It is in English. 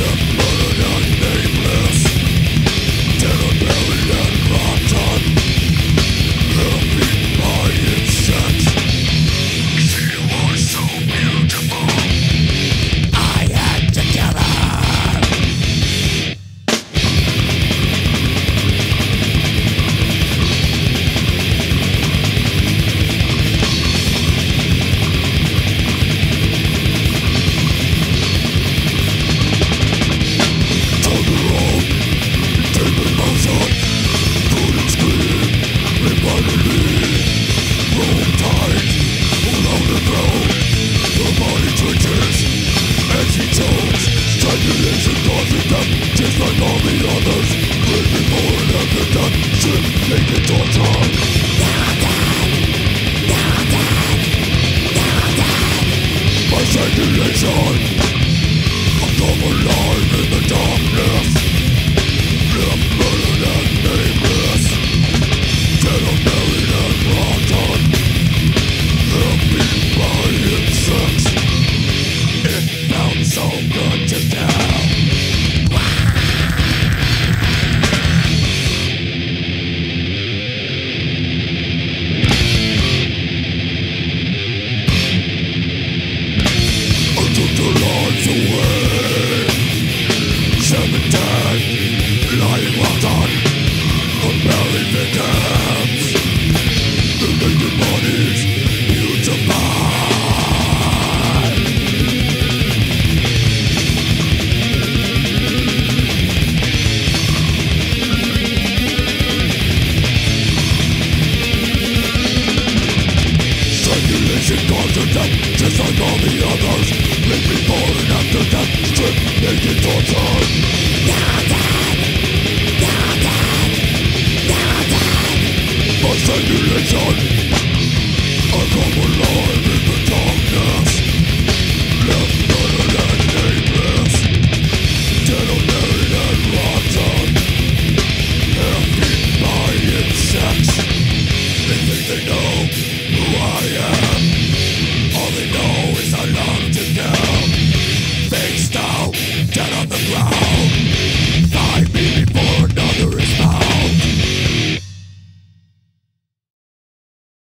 Welcome. treaties Antidotes Tribulation causing them Just like all the others Live before and after death Should make it torture They're all dead They're all dead They're all dead By strangulation I'm alive in the darkness took the lights away after death Just like all the others Live before and after death Strip naked torture You're dead You're dead You're dead By simulation I come alone